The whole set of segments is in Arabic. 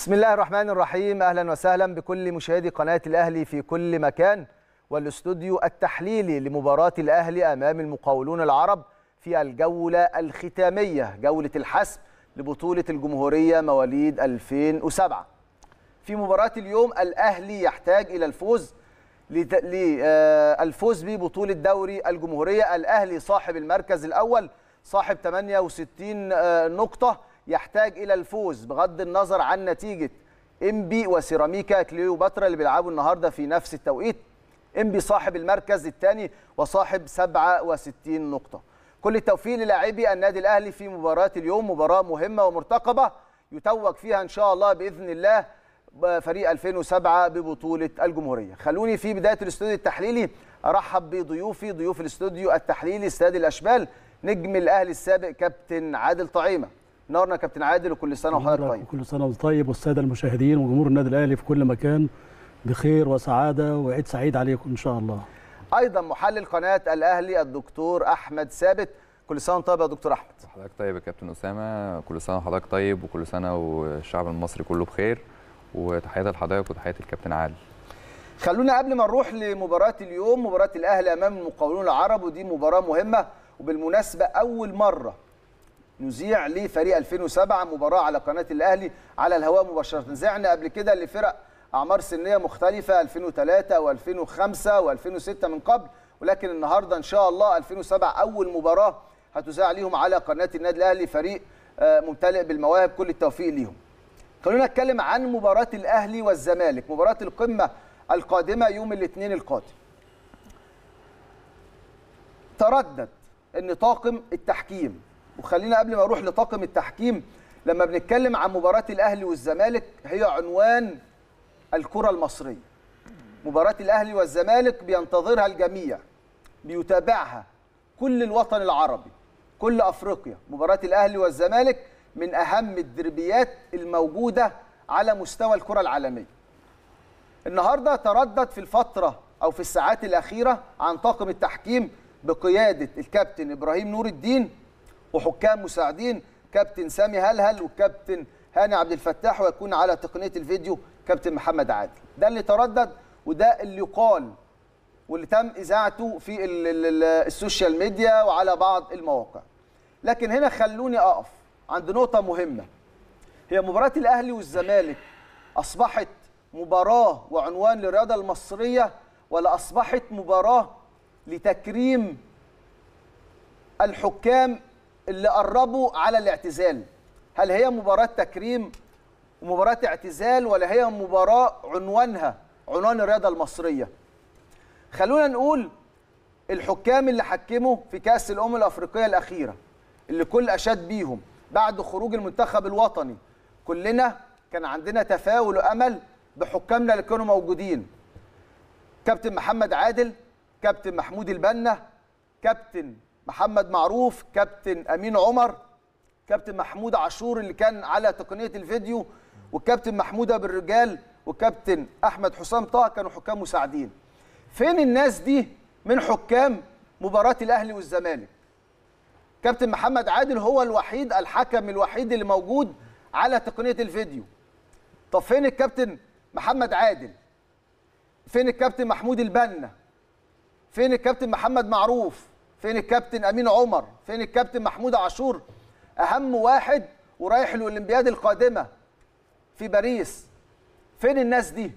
بسم الله الرحمن الرحيم. أهلا وسهلا بكل مشاهدي قناة الأهلي في كل مكان والاستوديو التحليلي لمباراة الأهلي أمام المقاولون العرب في الجولة الختامية جولة الحسم لبطولة الجمهورية مواليد 2007 في مباراة اليوم الأهلي يحتاج إلى الفوز للفوز ببطولة دوري الجمهورية. الأهلي صاحب المركز الأول صاحب 68 نقطة. يحتاج إلى الفوز بغض النظر عن نتيجة إنبي وسيراميكا كليوباترا اللي بيلعبوا النهارده في نفس التوقيت. إنبي صاحب المركز الثاني وصاحب 67 نقطة. كل التوفيق للاعبي النادي الأهلي في مباراة اليوم مباراة مهمة ومرتقبة يتوج فيها إن شاء الله بإذن الله فريق 2007 ببطولة الجمهورية. خلوني في بداية الاستوديو التحليلي أرحب بضيوفي ضيوف الاستوديو التحليلي استاد الاشبال نجم الأهلي السابق كابتن عادل طعيمة. نورنا كابتن عادل وكل سنة وحضرتك طيب. كل سنة وانت طيب والسادة المشاهدين وجمهور النادي الأهلي في كل مكان بخير وسعادة وعيد سعيد عليكم إن شاء الله. أيضا محلل قناة الأهلي الدكتور أحمد ثابت. كل سنة وانت طيب يا دكتور أحمد. حضرتك طيب يا كابتن أسامة. كل سنة وحضرتك طيب وكل سنة والشعب المصري كله بخير. وتحياتي لحضرتك وتحياتي الكابتن عادل. خلونا قبل ما نروح لمباراة اليوم مباراة الأهلي أمام المقاولون العرب ودي مباراة مهمة. وبالمناسبة أول مرة نذيع لفريق 2007 مباراة على قناة الأهلي على الهواء مباشرة. زعنا قبل كده لفرق أعمار سنية مختلفة 2003 و2005 و2006 من قبل ولكن النهارده إن شاء الله 2007 أول مباراة هتذاع ليهم على قناة النادي الأهلي فريق ممتلئ بالمواهب. كل التوفيق ليهم. خلونا نتكلم عن مباراة الأهلي والزمالك مباراة القمة القادمة يوم الاثنين القادم. تردد ان طاقم التحكيم. وخلينا قبل ما أروح لطاقم التحكيم لما بنتكلم عن مباراة الأهلي والزمالك هي عنوان الكرة المصرية. مباراة الأهلي والزمالك بينتظرها الجميع بيتابعها كل الوطن العربي كل أفريقيا. مباراة الأهلي والزمالك من أهم الدربيات الموجودة على مستوى الكرة العالمية. النهارده تردد في الفترة أو في الساعات الأخيرة عن طاقم التحكيم بقيادة الكابتن إبراهيم نور الدين وحكام مساعدين. كابتن سامي هلهل والكابتن هاني عبد الفتاح ويكون على تقنية الفيديو كابتن محمد عادل. ده اللي تردد وده اللي يقال واللي تم إذاعته في ال ال ال social media وعلى بعض المواقع. لكن هنا خلوني أقف عند نقطة مهمة. هي مباراة الأهلي والزمالك أصبحت مباراة وعنوان للرياضة المصرية ولا أصبحت مباراة لتكريم الحكام اللي قربوا على الاعتزال. هل هي مباراة تكريم ومباراة اعتزال ولا هي مباراة عنوانها عنوان الرياضة المصرية؟ خلونا نقول الحكام اللي حكموا في كأس الأمم الأفريقية الأخيرة اللي كل أشاد بيهم بعد خروج المنتخب الوطني كلنا كان عندنا تفاؤل وأمل بحكامنا اللي كانوا موجودين. كابتن محمد عادل كابتن محمود البنا كابتن محمد معروف كابتن أمين عمر كابتن محمود عاشور اللي كان على تقنية الفيديو والكابتن محمود ابو الرجال وكابتن أحمد حسام طه كانوا حكام مساعدين. فين الناس دي؟ من حكام مباراة الأهلي والزمالك. كابتن محمد عادل هو الوحيد الحكم الوحيد اللي موجود على تقنية الفيديو. طب فين الكابتن محمد عادل؟ فين الكابتن محمود البنا؟ فين الكابتن محمد معروف؟ فين الكابتن أمين عمر؟ فين الكابتن محمود عاشور؟ أهم واحد ورايح الاولمبياد القادمة في باريس. فين الناس دي؟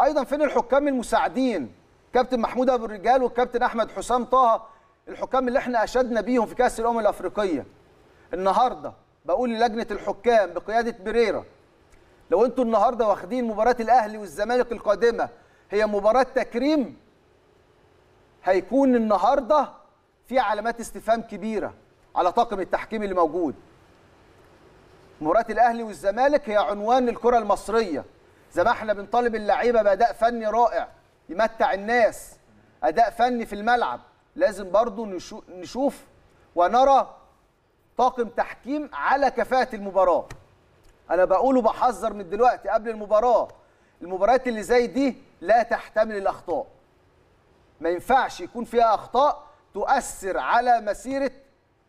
أيضا فين الحكام المساعدين؟ كابتن محمود أبو الرجال والكابتن أحمد حسام طه الحكام اللي إحنا أشدنا بيهم في كأس الأمم الأفريقية. النهارده بقول للجنة الحكام بقيادة بريرا لو أنتوا النهارده واخدين مباراة الأهلي والزمالك القادمة هي مباراة تكريم هيكون النهارده في علامات استفهام كبيرة على طاقم التحكيم اللي موجود. مباراه الأهلي والزمالك هي عنوان الكره المصرية. زي ما إحنا بنطالب اللعيبة بأداء فني رائع يمتع الناس أداء فني في الملعب. لازم برضو نشوف ونرى طاقم تحكيم على كفاءة المباراة. أنا بقول وبحذر من دلوقتي قبل المباراة. المباريات اللي زي دي لا تحتمل الأخطاء. ما ينفعش يكون فيها أخطاء تؤثر على مسيرة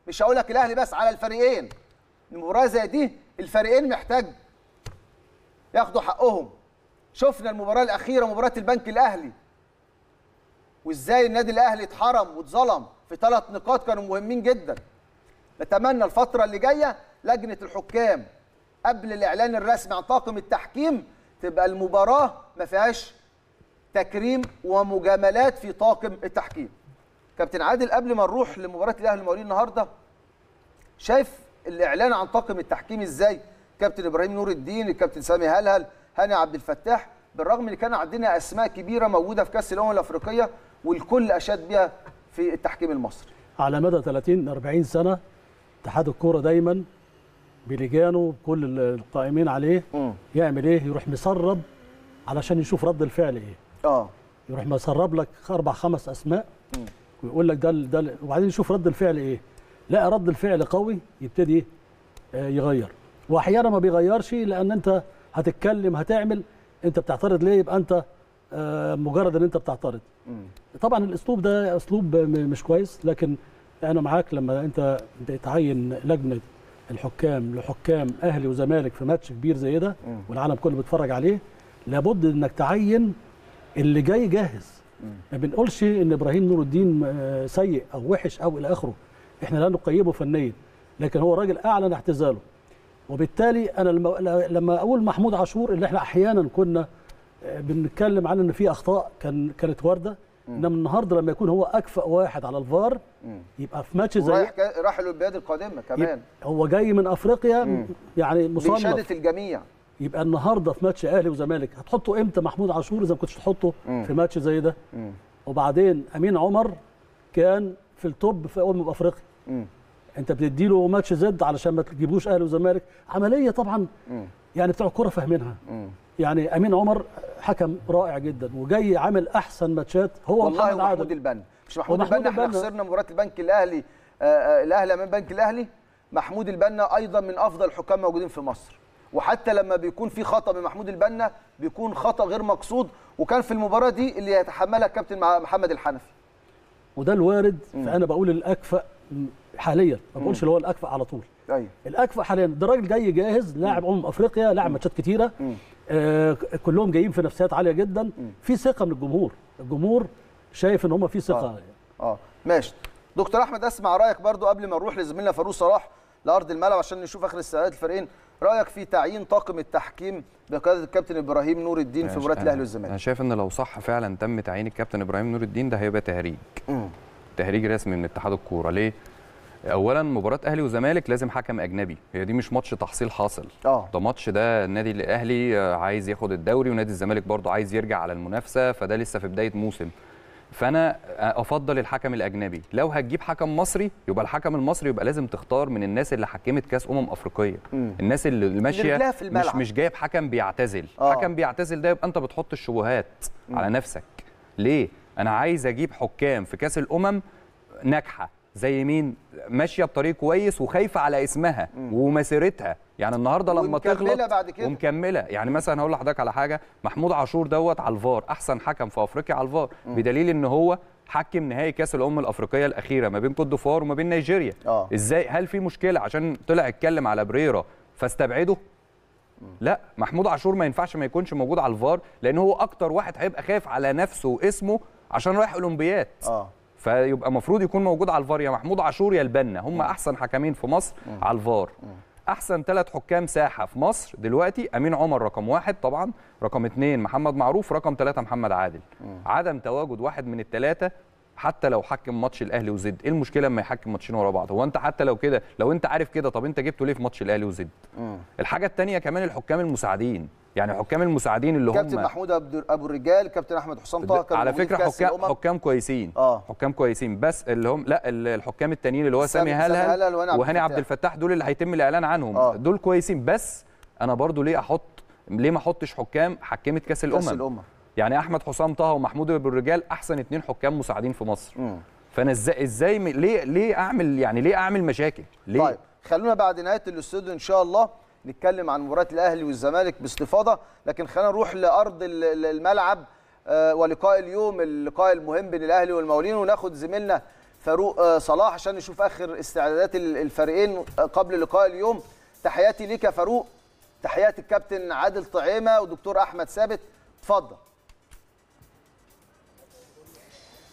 مش هقول لك الأهلي بس على الفريقين. المباراة زي دي الفريقين محتاج ياخدوا حقهم. شفنا المباراة الأخيرة مباراة البنك الأهلي. وإزاي النادي الأهلي اتحرم واتظلم في ثلاث نقاط كانوا مهمين جدا. نتمنى الفترة اللي جاية لجنة الحكام قبل الإعلان الرسمي عن طاقم التحكيم تبقى المباراة ما فيهاش تكريم ومجاملات في طاقم التحكيم. كابتن عادل قبل ما نروح لمباراة الأهلي المقاولين النهارده شايف الإعلان عن طاقم التحكيم إزاي؟ كابتن إبراهيم نور الدين الكابتن سامي هلهل هاني عبد الفتاح بالرغم إن كان عندنا أسماء كبيرة موجودة في كأس الأمم الأفريقية والكل أشاد بها في التحكيم المصري. على مدى 30 40 سنة اتحاد الكورة دايما بلجانه بكل القائمين عليه امم يعمل إيه؟ يروح مسرب علشان يشوف رد الفعل إيه. آه. يروح مسرب لك أربع خمس أسماء. مم. ويقول لك ده ده وبعدين يشوف رد الفعل إيه؟ لقى رد الفعل قوي يبتدي آه، يغير. وأحيانا ما بيغيرش لأن أنت هتتكلم هتعمل أنت بتعترض ليه؟ يبقى أنت آه، مجرد إن أنت بتعترض. طبعا الأسلوب ده أسلوب مش كويس لكن أنا معاك لما أنت تعين لجنة الحكام لحكام أهلي وزمالك في ماتش كبير زي ده. والعالم كله بيتفرج عليه لابد إنك تعين اللي جاي جاهز. ما بنقولش إن إبراهيم نور الدين آه، سيء أو وحش أو إلى آخره. إحنا لا نقيمه فنيا لكن هو راجل اعلن اعتزاله. وبالتالي أنا لما أقول محمود عاشور اللي إحنا أحيانا كنا آه، بنتكلم عن إن في أخطاء كان كانت واردة إنما النهارده لما يكون هو أكفأ واحد على الفار. يبقى في ماتش زي ورايح كا- راح الاولمبياد القادمة كمان. هو جاي من أفريقيا. يعني مصنف. بإشادة الجميع. يبقى النهارده في ماتش أهلي وزمالك هتحطه إمتى محمود عاشور إذا ما كنتش تحطه مم. في ماتش زي ده مم. وبعدين أمين عمر كان في التوب في أمم أفريقيا. أنت بتديله ماتش زد علشان ما تجيبوش أهلي وزمالك عملية طبعا مم. يعني بتوع الكوره فاهمينها. يعني أمين عمر حكم رائع جدا وجاي عامل أحسن ماتشات هو والله محمد عادل البنا مش محمود ومحمود البنا إحنا. خسرنا مباراة البنك الأهلي آه، آه، الأهلي امام البنك الأهلي محمود البنا أيضا من أفضل الحكام موجودين في مصر وحتى لما بيكون في خطأ من محمود البنا بيكون خطأ غير مقصود. وكان في المباراة دي اللي يتحملها الكابتن محمد الحنفي. وده الوارد فأنا بقول الأكفأ حاليا. ما بقولش اللي هو الأكفأ على طول. أيوه الأكفأ حاليا ده راجل جاي جاهز لاعب أمم أفريقيا لاعب ماتشات كتيرة. مم. آه كلهم جايين في نفسيات عالية جدا. في ثقة من الجمهور. الجمهور شايف إن هم في ثقة. آه. آه. ماشي. دكتور أحمد أسمع رأيك برضو قبل ما نروح لزميلنا فاروق صلاح. لأرض الملعب عشان نشوف آخر استعدادات الفريقين. رأيك في تعيين طاقم التحكيم بقيادة الكابتن إبراهيم نور الدين في مباراة الأهلي أنا والزمالك؟ شايف إن لو صح فعلا تم تعيين الكابتن إبراهيم نور الدين ده هيبقى تهريج. مم. تهريج رسمي من اتحاد الكورة. ليه؟ اولا مباراة أهلي وزمالك لازم حكم أجنبي. هي دي مش ماتش تحصيل حاصل. آه. ده ماتش ده النادي الأهلي عايز ياخد الدوري ونادي الزمالك برضه عايز يرجع على المنافسة فده لسه في بداية موسم. فأنا أفضل الحكم الأجنبي. لو هتجيب حكم مصري يبقى الحكم المصري يبقى لازم تختار من الناس اللي حكمت كاس أمم أفريقية. مم. الناس اللي ماشية مش. مش جايب حكم بيعتزل. آه. حكم بيعتزل ده يبقى أنت بتحط الشبهات على نفسك. ليه؟ أنا عايز أجيب حكام في كاس الأمم ناجحة. زي مين؟ ماشية بطريق كويس وخايفة على اسمها ومسيرتها. يعني النهارده لما تغلط بعد كده. ومكملة. يعني مثلا هقول لحضرتك على حاجة. محمود عاشور دوت على الفار أحسن حكم في أفريقيا على الفار. بدليل إن هو حكم نهائي كأس الأمم الأفريقية الأخيرة ما بين كوت ديفوار وما بين نيجيريا. آه. إزاي؟ هل في مشكلة؟ عشان طلع اتكلم على بريرا فاستبعده؟ لا. محمود عاشور ما ينفعش ما يكونش موجود على الفار لأن هو أكتر واحد هيبقى خايف على نفسه واسمه عشان رايح اولمبياد آه. فيبقى المفروض يكون موجود على الفار. يا محمود عاشور يا البنا هم أحسن حكمين في مصر على الفار. أحسن ثلاث حكام ساحة في مصر دلوقتي أمين عمر رقم واحد طبعا رقم اثنين محمد معروف رقم ثلاثة محمد عادل. عدم تواجد واحد من الثلاثه حتى لو حكم ماتش الأهلي وزد. إيه المشكلة اما يحكم ماتشين ورا بعض؟ هو أنت حتى لو كده لو أنت عارف كده طب أنت جبته ليه في ماتش الأهلي وزد. الحاجة الثانية كمان الحكام المساعدين. يعني الحكام المساعدين اللي كابتن هم محمود أبو- أبو الرجال كابتن أحمد حسام طه على فكرة حكام الأمم. حكام كويسين آه. حكام كويسين بس اللي هم لا ال- الحكام التانيين اللي هو سامي- هلهل هلهل وهاني عبد الفتاح. دول اللي هيتم الإعلان عنهم آه. دول كويسين بس أنا برضو ليه أحط ليه ما أحطش حكام حكمت كأس الأمم كأس الأمم يعني أحمد حسام طه ومحمود ابو الرجال أحسن اتنين حكام مساعدين في مصر مم. فأنا إزاي إزاي م- ليه ليه اعمل يعني ليه أعمل مشاكل ليه طيب خلونا بعد نهاية الاستوديو إن شاء الله نتكلم عن مباراه الأهلي والزمالك باستفاضة لكن خلينا نروح لأرض ال- ال- الملعب آه، ولقاء اليوم اللقاء المهم بين الأهلي والمقاولين وناخد زميلنا فاروق آه، صلاح عشان نشوف آخر استعدادات ال- الفريقين آه، قبل لقاء اليوم. تحياتي ليك يا فاروق. تحيات الكابتن عادل طعيمة ودكتور أحمد ثابت. اتفضل.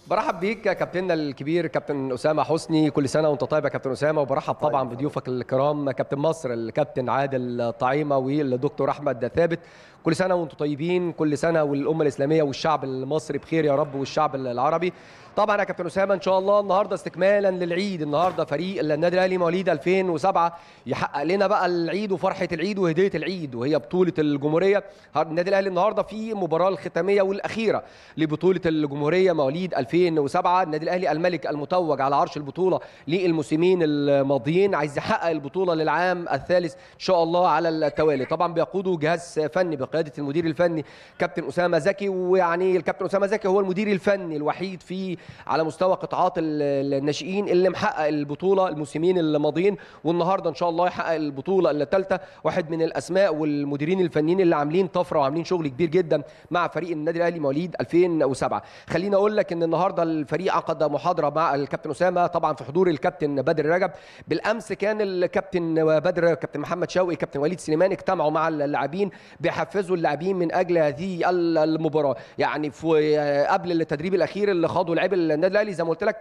برحب بيك كابتننا الكبير كابتن أسامة حسني. كل سنة وأنت طيب يا كابتن أسامة وبرحب طبعا بضيوفك الكرام. كابتن مصر الكابتن عادل طعيمة والدكتور أحمد ثابت. كل سنة وأنتم طيبين كل سنة والأمة الإسلامية والشعب المصري بخير يا رب والشعب العربي. طبعا يا كابتن أسامة إن شاء الله النهارده استكمالا للعيد النهارده فريق النادي الأهلي مواليد 2007 يحقق لنا بقى العيد وفرحة العيد وهدية العيد وهي بطولة الجمهورية. النادي الأهلي النهارده في المباراه الختامية والأخيرة لبطولة الجمهورية مواليد 2007 النادي الأهلي الملك المتوج على عرش البطولة للموسمين الماضيين عايز يحقق البطولة للعام الثالث إن شاء الله على التوالي. طبعا بيقوده جهاز فني بقياده المدير الفني كابتن أسامة زكي ويعني الكابتن أسامة زكي هو المدير الفني الوحيد في على مستوى قطاعات الناشئين اللي محقق البطولة الموسمين الماضيين والنهاردة إن شاء الله يحقق البطولة الثالثه واحد من الأسماء والمديرين الفنيين اللي عاملين طفرة وعاملين شغل كبير جدا مع فريق النادي الأهلي مواليد 2007 خليني أقول لك إن النهارده الفريق عقد محاضرة مع الكابتن أسامة طبعا في حضور الكابتن بدر رجب. بالأمس كان الكابتن بدر كابتن محمد شوقي كابتن وليد سليمان اجتمعوا مع اللاعبين بيحفزوا اللاعبين من أجل هذه المباراة. يعني في قبل التدريب الأخير اللي خاضه لاعبي النادي الأهلي زي ما قلت لك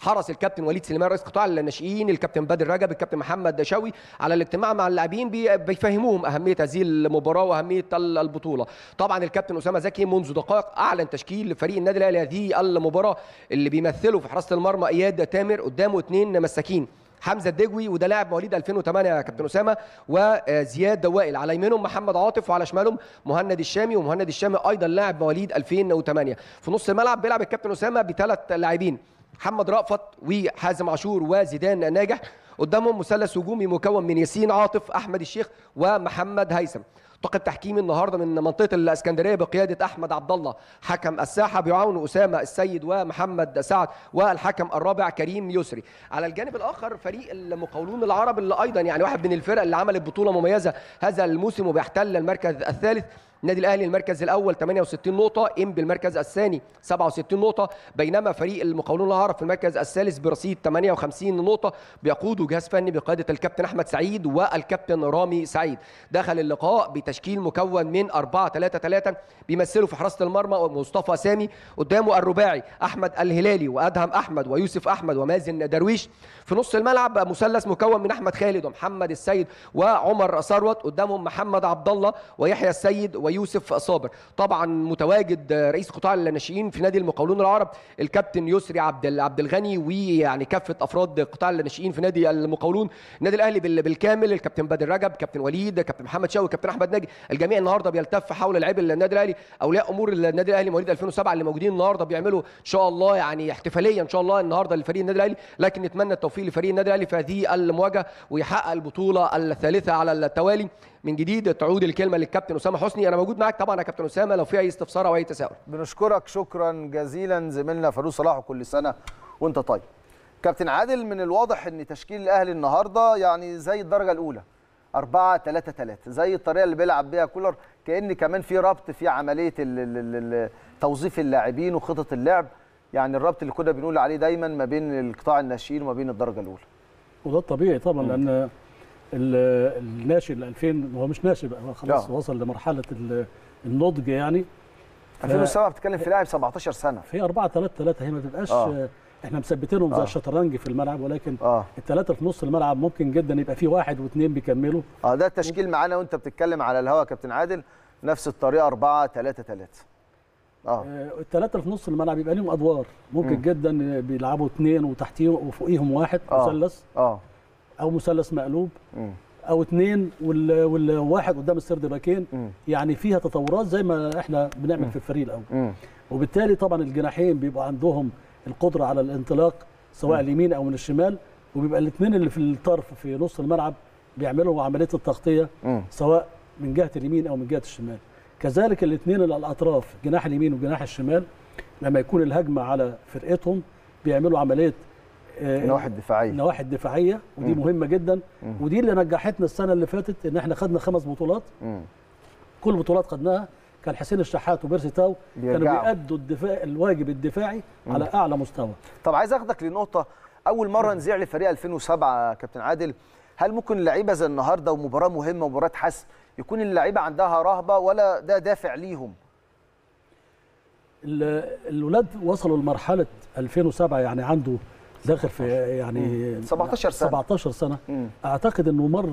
حرص الكابتن وليد سليمان رئيس قطاع الناشئين الكابتن بدر رجب الكابتن محمد شوقي على الاجتماع مع اللاعبين بيفهموهم أهمية هذه المباراة وأهمية البطولة. طبعا الكابتن أسامة زكي منذ دقائق أعلن تشكيل لفريق النادي الأهلي هذه المباراة اللي بيمثله في حراسة المرمى إياد تامر قدامه اثنين مساكين. حمزة الدجوي وده لاعب مواليد 2008 يا كابتن أسامة وزياد دوائل. على يمينهم محمد عاطف وعلى شمالهم مهند الشامي ومهند الشامي أيضا لاعب مواليد 2008 في نص الملعب بيلعب الكابتن أسامة بثلاث لاعبين محمد رأفت وحازم عاشور وزيدان ناجح. قدامهم مثلث هجومي مكون من ياسين عاطف أحمد الشيخ ومحمد هيثم. طاقم تحكيم النهارده من منطقة الإسكندرية بقيادة أحمد عبد الله حكم الساحة بيعاون أسامة السيد ومحمد سعد والحكم الرابع كريم يسري. على الجانب الآخر فريق المقاولون العرب اللي أيضا يعني واحد من الفرق اللي عملت بطولة مميزة هذا الموسم وبيحتل المركز الثالث. النادي الأهلي المركز الأول 68 نقطة ام بالمركز الثاني 67 نقطة بينما فريق المقاولون العرب في المركز الثالث برصيد 58 نقطة بيقوده جهاز فني بقيادة الكابتن أحمد سعيد والكابتن رامي سعيد. دخل اللقاء بتشكيل مكون من 4 3 3 بيمثلوا في حراسة المرمى مصطفى سامي قدامه الرباعي أحمد الهلالي وأدهم أحمد ويوسف أحمد ومازن درويش. في نص الملعب مثلث مكون من أحمد خالد ومحمد السيد وعمر ثروت قدامهم محمد عبد الله ويحيى السيد ويوسف صابر. طبعا متواجد رئيس قطاع الناشئين في نادي المقاولون العرب الكابتن يسري عبد عبد الغني ويعني كافة أفراد قطاع الناشئين في نادي المقاولون. النادي الأهلي بالكامل الكابتن بدر رجب كابتن وليد كابتن محمد شوقي كابتن أحمد ناجي. الجميع النهارده بيلتف حول لعيب النادي الأهلي. أولياء أمور النادي الأهلي مواليد 2007 اللي موجودين النهارده بيعملوا إن شاء الله يعني احتفالية إن شاء الله النهارده لفريق النادي الأهلي. لكن نتمنى التوفيق لفريق النادي الأهلي في هذه المواجهة ويحقق البطولة الثالثة على التوالي. من جديد تعود الكلمة للكابتن أسامة حسني. أنا موجود معاك طبعا يا كابتن أسامة. لو في أي استفسار أو أي تساؤل. بنشكرك. شكرا جزيلا. زميلنا فاروق صلاح وكل سنة وأنت طيب. كابتن عادل من الواضح إن تشكيل الأهلي النهارده يعني زي الدرجة الأولى. 4 3 3 زي الطريقة اللي بيلعب بيها كولر كأن كمان في ربط في عملية ال ال ال توظيف اللاعبين وخطط اللعب. يعني الربط اللي كنا بنقول عليه دايما ما بين القطاع الناشئين وما بين الدرجة الأولى. وده الطبيعي طبعا لأن الناشئ ال 2000 هو مش ناشئ بقى هو خلاص آه. وصل لمرحلة ال- النضج يعني 2007 بتتكلم في لاعب 17 سنة في 4 3 3 هي ما بتبقاش آه. آه. إحنا مثبتينهم زي آه. الشطرنج في الملعب ولكن آه الثلاثه في نص الملعب ممكن جدا يبقى في واحد واثنين بيكملوا آه ده التشكيل معانا وأنت بتتكلم على الهوا يا كابتن عادل نفس الطريقة 4 3 3 آه آه، الثلاثه في نص الملعب يبقى لهم أدوار ممكن مم. جدا بيلعبوا اثنين وتحتيهم وفوقيهم واحد آه. مثلث آه أو مثلث مقلوب. أو اثنين وال- والواحد قدام السرد باكين. يعني فيها تطورات زي ما إحنا بنعمل في الفريق الأول. وبالتالي طبعا الجناحين بيبقى عندهم القدرة على الانطلاق سواء اليمين أو من الشمال وبيبقى الاثنين اللي في الطرف في نص الملعب بيعملوا عملية التغطية. سواء من جهة اليمين أو من جهة الشمال كذلك الاثنين اللي على الأطراف جناح اليمين وجناح الشمال لما يكون الهجمة على فرقتهم بيعملوا عملية النواحي الدفاعية النواحي الدفاعية ودي مم. مهمة جدا مم. ودي اللي نجحتنا السنة اللي فاتت إن إحنا خدنا خمس بطولات مم. كل بطولات خدناها كان حسين الشحات وبيرسي تاو كانوا. بيأدوا الدفاع الواجب الدفاعي على أعلى مستوى طب عايز أخدك لنقطة أول مرة نذيع لفريق 2007 كابتن عادل هل ممكن اللعيبة زي النهارده ومباراة مهمة ومباراة حسم يكون اللعيبة عندها رهبة ولا ده دافع ليهم ال- الولاد وصلوا لمرحلة 2007 يعني عنده داخل في يعني 17 سنة. 17 سنة. مم. أعتقد إنه مر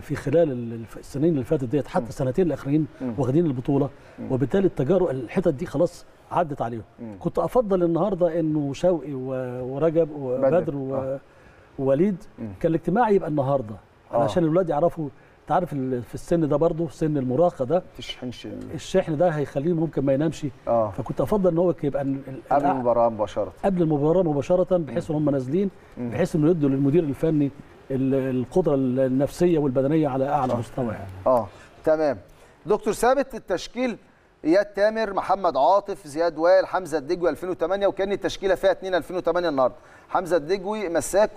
في خلال السنين اللي فاتت ديت حتى السنتين الآخرين واخدين البطولة. وبالتالي التجارب الحتت دي خلاص عدت عليهم. كنت أفضل النهارده إنه شوقي ورجب وبدر و- ووليد كان الاجتماع يبقى النهارده. آه. علشان الولاد يعرفوا ال- في السن ده برضه سن المراهقة ده تشحنش ال- الشحن ده هيخليه ممكن ما ينامش. آه. فكنت أفضل إن هو يبقى قبل المباراة مباشرة. قبل المباراة مباشرة بحيث إن هم نازلين بحيث إنه يدوا للمدير الفني ال- القدرة النفسية والبدنية على أعلى مستوى يعني. آه. تمام. دكتور ثابت التشكيل إياد تامر محمد عاطف زياد وائل حمزة الدجوي 2008 وكأن التشكيلة فيها 2 2008 النهارده. حمزة الدجوي مساك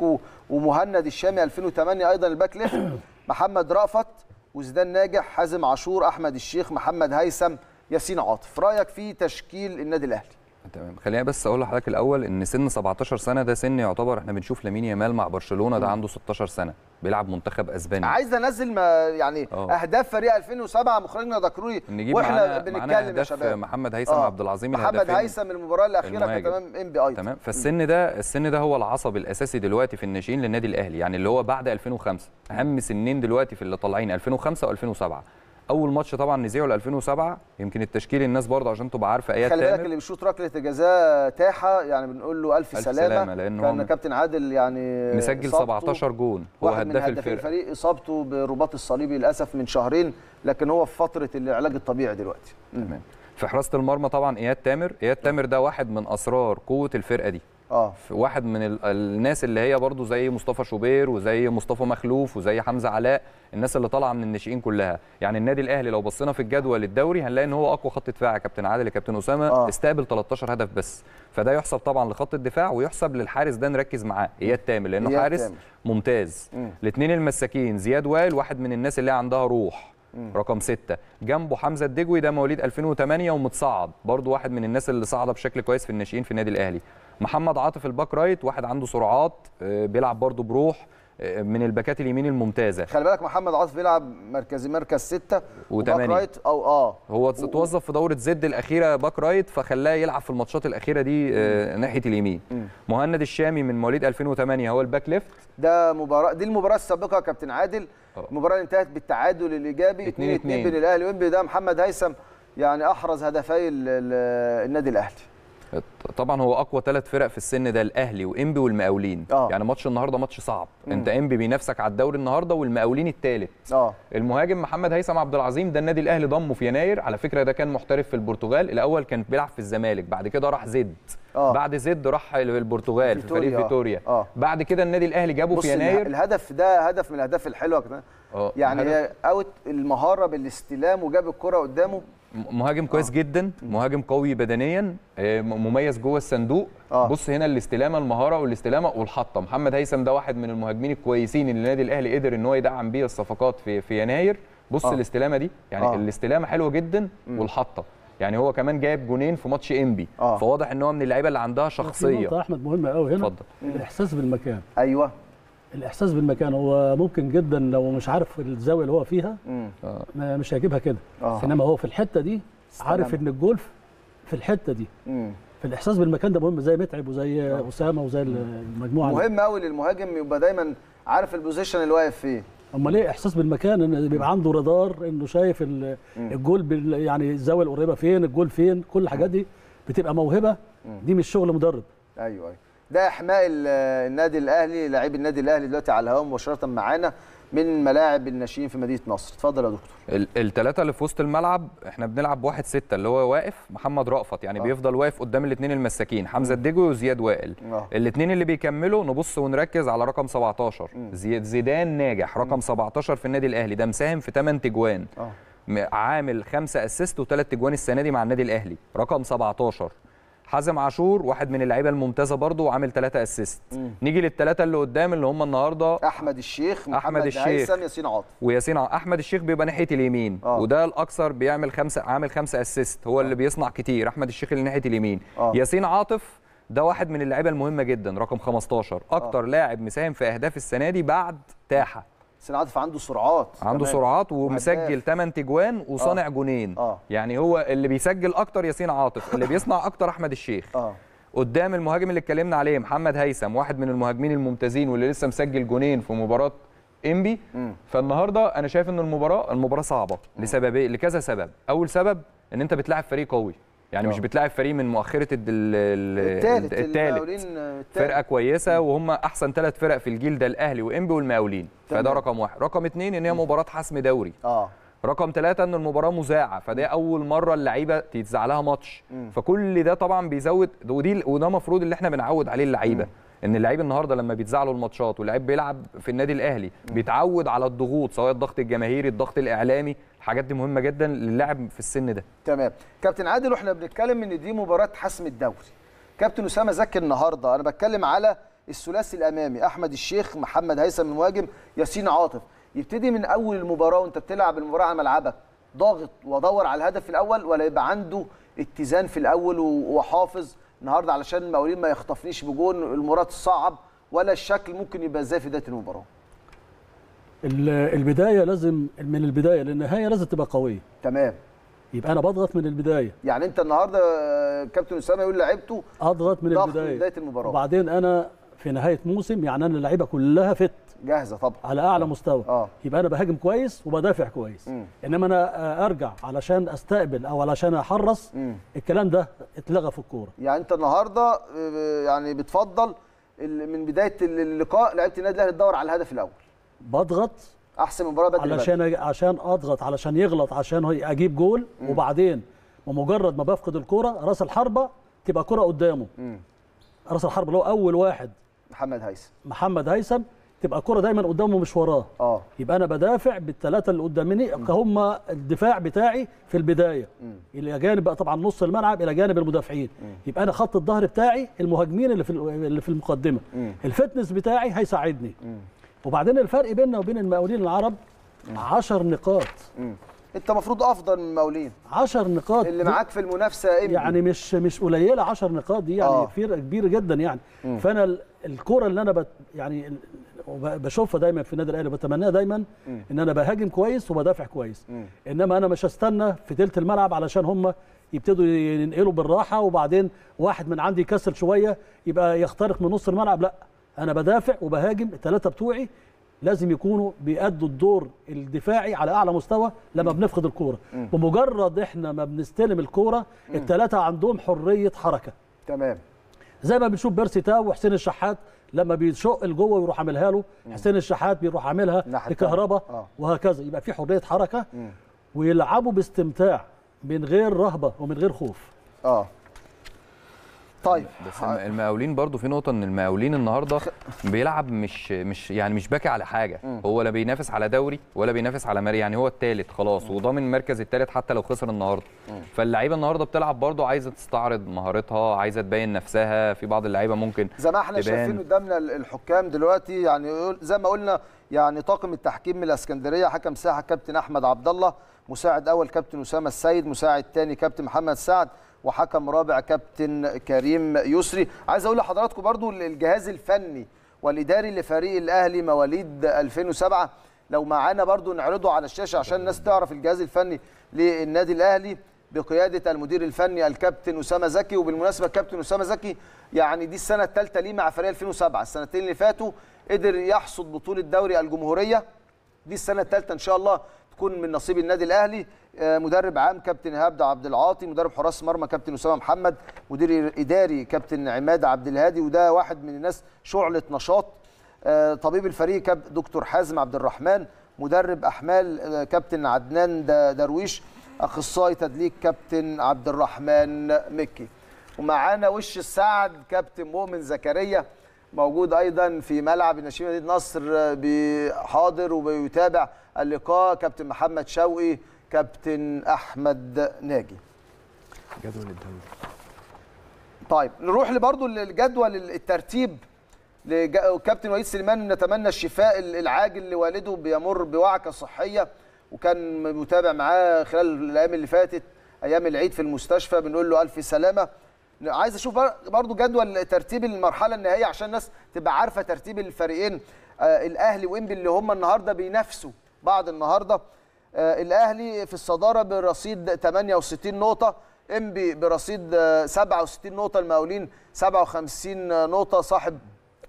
ومهند الشامي 2008 أيضا ال back left. محمد رأفت وزدان ناجح حازم عاشور أحمد الشيخ محمد هيثم ياسين عاطف. رأيك في تشكيل النادي الأهلي؟ تمام خليني بس أقول لحضرتك الأول إن سن 17 سنة ده سن يعتبر إحنا بنشوف لامين يامال مع برشلونة ده عنده 16 سنة بيلعب منتخب أسباني عايز أنزل ما يعني آه. أهداف فريق 2007 مخرجنا دكروري نجيب وإحنا بنتكلم يا شباب محمد هيثم آه. عبد العظيم محمد. هيثم المباراة الأخيرة كان المهاجم. تمام ام بي أيضا تمام فالسن ده السن ده هو العصب الأساسي دلوقتي في الناشئين للنادي الأهلي يعني اللي هو بعد 2005 أهم سنين دلوقتي في اللي طالعين 2005 و2007 أول ماتش طبعا نزيعه ل 2007 يمكن التشكيل الناس برضه عشان تبقى عارفة اياد خلي بالك تامر اللي بيشوط ركلة جزاء تاحة يعني بنقول له ألف, ألف سلامة, سلامة، لأن هو كان كابتن عادل يعني مسجل إصابته 17 جون هو هداف الفرقة. الفريق إصابته برباط الصليبي للأسف من شهرين لكن هو في فترة العلاج الطبيعي دلوقتي. تمام. في حراسة المرمى طبعا إياد تامر إياد تامر ده واحد من أسرار قوة الفرقة دي. آه. واحد من ال- الناس اللي هي برضو زي مصطفى شوبير وزي مصطفى مخلوف وزي حمزة علاء الناس اللي طالعة من الناشئين كلها. يعني النادي الأهلي لو بصينا في الجدول الدوري هنلاقي إن هو أقوى خط دفاع كابتن عادل كابتن أسامة آه. استقبل 13 هدف بس. فده يحسب طبعا لخط الدفاع ويحسب للحارس ده نركز معاه. إياد تامر لأنه إياد حارس تامر. ممتاز. مم. الاثنين المساكين زياد وائل واحد من الناس اللي عندها روح. رقم ستة. جنبه حمزة الدجوي ده مواليد 2008 ومتصعد. برضو واحد من الناس اللي صعد بشكل كويس في الناشئين في النادي الأهلي. محمد عاطف ال back right واحد عنده سرعات آه، بيلعب برضو بروح آه، من الباكات اليمين الممتازة. خلي بالك محمد عاطف بيلعب مركزي مركز ستة و back. right أو آه. هو اتوظف في دورة زد الأخيرة back right فخلاه يلعب في الماتشات الأخيرة دي آه، ناحية اليمين. مهند الشامي من مواليد 2008 هو ال back left. ده مباراة دي المباراة السابقة يا كابتن عادل. آه. المباراة اللي انتهت بالتعادل الإيجابي 2-2 اتنين. اتنين. بين الاهلي وانبي ده محمد هيثم يعني أحرز هدفي ال- ال- النادي الأهلي. طبعا هو أقوى ثلاث فرق في السن ده الأهلي وإنبي والمقاولين. آه. يعني ماتش النهارده ماتش صعب. أنت إنبي بينافسك على الدوري النهارده والمقاولين الثالث. آه. المهاجم محمد هيثم عبد العظيم ده النادي الأهلي ضمه في يناير. على فكرة ده كان محترف في البرتغال. الأول كان بيلعب في الزمالك. بعد كده راح زد. آه. بعد زد راح البرتغال في فريق آه. فيتوريا. آه. بعد كده النادي الأهلي جابه في يناير. الهدف ده هدف من الأهداف الحلوة. آه، يعني أوت المهارة بالاستلام وجاب الكرة قدامه. مهاجم كويس جدا مهاجم قوي بدنيا آه، مميز جوه الصندوق. آه. بص هنا الاستلامة المهارة والاستلامة والحطة. محمد هيثم ده واحد من المهاجمين الكويسين اللي النادي الأهلي قدر إن هو يدعم بيه الصفقات في في يناير. بص آه. الاستلامة دي يعني آه. الاستلامة حلوة جدا والحطة. يعني هو كمان جايب جونين في ماتش إنبي. آه. فواضح إن هو من اللعيبة اللي عندها شخصية. أحمد مهمة قوي هنا. اتفضل. الإحساس بالمكان. أيوه. الإحساس بالمكان هو ممكن جدا لو مش عارف الزاوية اللي هو فيها مم. ما مش هيجيبها كده. آه. إنما هو في الحتة دي عارف. إن الجول في الحتة دي. مم. فالإحساس بالمكان ده مهم زي متعب وزي أسامة وزي المجموعة. مهم قوي للمهاجم يبقى دايما عارف ال position اللي واقف فيه. أمال إيه إحساس بالمكان؟ إن بيبقى عنده رادار إنه شايف ال- الجول بال- يعني الزاوية القريبة فين الجول فين كل الحاجات دي بتبقى موهبة. دي مش شغل مدرب. أيوه أيوه. ده إحماء ال- النادي الأهلي لاعبي النادي الأهلي دلوقتي على الهواء مباشرة معانا من ملاعب الناشئين في مدينة نصر. اتفضل يا دكتور. الثلاثه اللي في وسط الملعب إحنا بنلعب بواحد ستة اللي هو واقف محمد رأفت يعني. آه. بيفضل واقف قدام الاثنين المساكين حمزة الدجوي وزياد وائل. آه. الاثنين اللي بيكملوا نبص ونركز على رقم 17 زياد زيدان ناجح رقم 17 في النادي الأهلي ده مساهم في 8 تجوان. م- عامل خمسة assist وثلاث تجوان السنة دي مع النادي الأهلي رقم 17 حازم عاشور واحد من اللعيبة الممتازة برضه وعامل ثلاثة assist نيجي للثلاثة اللي قدام اللي هم النهارده أحمد الشيخ محمد الشيخ. هيثم ياسين عاطف. وياسين ع- أحمد الشيخ بيبقى ناحية اليمين. آه. وده الأكثر بيعمل خمسة عامل خمسة assist هو اللي بيصنع كتير أحمد الشيخ اللي ناحية اليمين. آه. ياسين عاطف ده واحد من اللعيبة المهمة جدا رقم 15 أكتر لاعب مساهم في أهداف السنة دي بعد تاحة. سيد عاطف عنده سرعات عنده كمان. سرعات. ومسجل 8 تجوان وصانع جونين. آه. يعني هو اللي بيسجل أكتر ياسين عاطف اللي بيصنع أكتر أحمد الشيخ. آه. قدام المهاجم اللي اتكلمنا عليه محمد هيثم واحد من المهاجمين الممتازين واللي لسه مسجل جونين في مباراة إنبي. فالنهاردة أنا شايف إن المباراة المباراة صعبة لسببين لكذا سبب. أول سبب إن أنت بتلاعب فريق قوي. يعني مش آه. بتلاعب فريق من مؤخرة الثالث الثالث التالت. فرقة كويسة وهم أحسن ثلاث فرق في الجيل ده الأهلي وإنبي والمقاولين. فده. رقم واحد. رقم اثنين إن هي مباراة حسم دوري. آه. رقم ثلاثة إن المباراة مذاعة فده أول مرة اللعيبة تتذاع لها ماتش. فكل ده طبعا بيزود ودي وده المفروض اللي إحنا بنعود عليه اللعيبة. إن اللعيب النهارده لما بيتذاع له الماتشات واللعيب بيلعب في النادي الأهلي بيتعود على الضغوط سواء الضغط الجماهيري الضغط الإعلامي الحاجات دي مهمة جدا للاعب في السن ده. تمام. كابتن عادل وإحنا بنتكلم إن دي مباراة حسم الدوري. كابتن أسامة زكي النهارده أنا بتكلم على الثلاثي الأمامي أحمد الشيخ محمد هيثم المهاجم ياسين عاطف. يبتدي من أول المباراة وأنت بتلعب المباراة على ملعبك ضاغط وأدور على الهدف الأول ولا يبقى عنده اتزان في الأول وحافظ النهارده علشان المقاولين ما يخطفنيش بجون المباراه تصعب ولا الشكل ممكن يبقى إزاي في بداية المباراة. ال- البداية لازم من البداية للنهاية لازم تبقى قوية. تمام. يبقى أنا بضغط من البداية. يعني أنت النهارده آه، كابتن أسامة يقول لعيبته أضغط من ضغط من البداية. بداية المباراة. وبعدين أنا في نهاية موسم يعني أنا اللعيبة كلها فت. جاهزة طبعا. على أعلى مستوى. آه. يبقى أنا بهاجم كويس وبدافع كويس. مم. إنما أنا آه، أرجع علشان أستقبل أو علشان أحرص مم. الكلام ده اتلغى في الكورة. يعني أنت النهارده آه، يعني بتفضل من بداية اللقاء لعيبة النادي الأهلي تدور على الهدف الأول. بضغط أحسن مباراة بدري بدري. علشان عشان أضغط علشان يغلط عشان أجيب جول. وبعدين بمجرد ما بفقد الكورة راس الحربة تبقى كره قدامه. مم. راس الحربة اللي هو أول واحد محمد هيثم. محمد هيثم تبقى كرة دايما قدامه مش وراه. آه. يبقى أنا بدافع بالثلاثة اللي قدامني هم الدفاع بتاعي في البداية. إلى جانب بقى طبعا نص الملعب إلى جانب المدافعين. يبقى أنا خط الظهر بتاعي المهاجمين اللي في اللي في المقدمة. الفتنس بتاعي هيساعدني. وبعدين الفرق بيننا وبين المقاولين العرب 10 نقاط. مم. أنت المفروض أفضل من المقاولين. 10 نقاط اللي معاك في المنافسة إمي. يعني مش مش قليلة 10 نقاط دي يعني آه. فرق كبيره جدا يعني. فأنا ال- الكره اللي أنا بت يعني بشوفها دايما في النادي الأهلي وبتمناها دايما إن أنا بهاجم كويس وبدافع كويس. إنما أنا مش هستنى في تلت الملعب علشان هم يبتدوا ينقلوا بالراحة وبعدين واحد من عندي يكسر شوية يبقى يخترق من نص الملعب. لا أنا بدافع وبهاجم الثلاثه بتوعي لازم يكونوا بيأدوا الدور الدفاعي على أعلى مستوى لما بنفقد الكورة. بمجرد إحنا ما بنستلم الكورة الثلاثه عندهم حرية حركة. تمام. زي ما بنشوف بيرسي تاو وحسين الشحات لما بيشق لجوه ويروح عاملها له حسين الشحات بيروح عاملها الناحية لكهربا التانية. آه. وهكذا. يبقى في حرية حركة ويلعبوا باستمتاع من غير رهبة ومن غير خوف. آه. طيب بس الم- المقاولين برضو في نقطة إن المقاولين النهارده بيلعب مش مش يعني مش باكي على حاجة. هو لا بينافس على دوري ولا بينافس على مري يعني هو الثالث خلاص وضامن المركز الثالث حتى لو خسر النهارده. فاللعيبة النهارده بتلعب برضو عايزة تستعرض مهارتها عايزة تبين نفسها. في بعض اللعيبة ممكن زي ما إحنا. شايفين قدامنا ال- الحكام دلوقتي يعني زي ما قلنا يعني طاقم التحكيم من الإسكندرية حكم ساحة كابتن أحمد عبد الله مساعد أول كابتن أسامة السيد مساعد ثاني كابتن محمد سعد. وحكم رابع كابتن كريم يسري. عايز أقول لحضراتكم برضو الجهاز الفني والإداري لفريق الأهلي مواليد 2007 لو معانا برضو نعرضه على الشاشة عشان الناس تعرف الجهاز الفني للنادي الأهلي بقيادة المدير الفني الكابتن أسامة زكي. وبالمناسبة الكابتن أسامة زكي يعني دي السنة الثالثه ليه مع فريق 2007 السنتين اللي فاتوا قدر يحصد بطولة دوري الجمهورية. دي السنة الثالثه إن شاء الله تكون من نصيب النادي الأهلي آه، مدرب عام كابتن إيهاب عبد العاطي مدرب حراس مرمى كابتن أسامة محمد مدير إداري كابتن عماد عبد الهادي وده واحد من الناس شعلة نشاط. آه، طبيب الفريق كاب دكتور حازم عبد الرحمن مدرب أحمال آه، كابتن عدنان درويش أخصائي تدليك كابتن عبد الرحمن مكي. ومعانا وش السعد كابتن مؤمن زكريا موجود أيضا في ملعب النشيد مدينه نصر آه، بحاضر وبيتابع اللقاء كابتن محمد شوقي كابتن أحمد ناجي. جدول الدوري طيب نروح برضه للجدول الترتيب لج- كابتن وليد سليمان نتمنى الشفاء العاجل لوالده بيمر بوعكة صحية وكان متابع معاه خلال الأيام اللي فاتت أيام العيد في المستشفى بنقول له ألف سلامة. عايز أشوف بر- برضو جدول ترتيب المرحلة النهائية عشان الناس تبقى عارفة ترتيب الفريقين. آه الأهلي وإنبي اللي هم النهارده بينافسوا بعض النهارده. آه الأهلي في الصدارة برصيد 68 نقطة إنبي برصيد آه 67 نقطة المقاولين 57 نقطة صاحب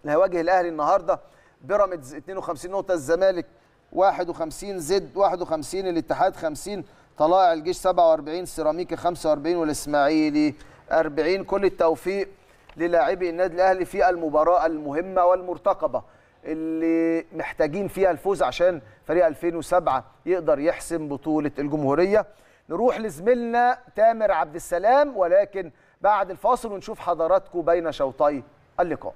هيواجه الأهلي النهارده بيراميدز 52 نقطة الزمالك 51 زد 51 الاتحاد 50 طلائع الجيش 47 سيراميكا 45 والإسماعيلي 40 كل التوفيق للاعبي النادي الأهلي في المباراة المهمة والمرتقبة اللي محتاجين فيها الفوز عشان فريق 2007 يقدر يحسم بطولة الجمهورية. نروح لزميلنا تامر عبد السلام ولكن بعد الفاصل ونشوف حضراتكم بين شوطي اللقاء.